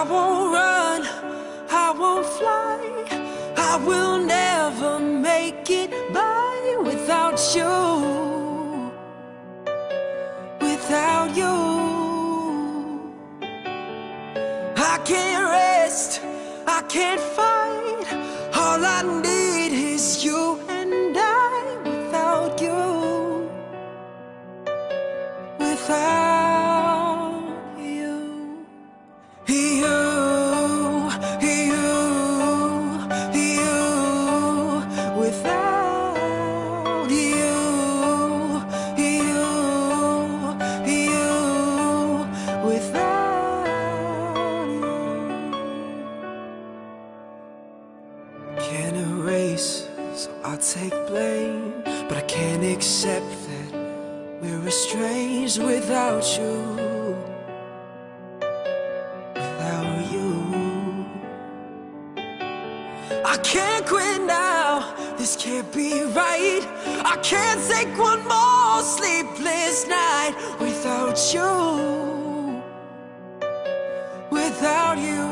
I won't run, I won't fly. I will never make it by without you. Without you. I can't rest, I can't fight. All I need is you and I without you. Without without you. Can't erase, so I'll take blame, but I can't accept that we're estranged without you without you. I can't quit now, this can't be right. I can't take one more sleepless night without you. Without you.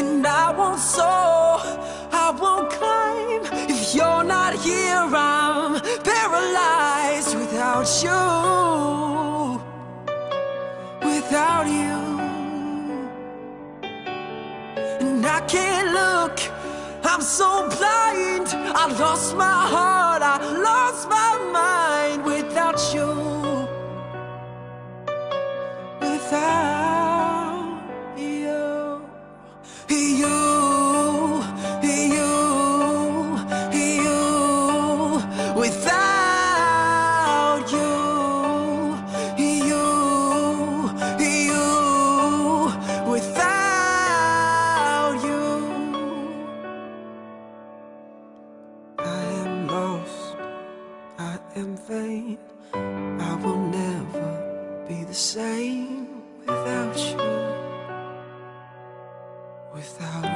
And I won't soar, I won't climb. If you're not here, I'm paralyzed without you without you. And I can't look, I'm so blind. I lost my heart, I lost my mind without you. Am vain, I will never be the same without you, without you.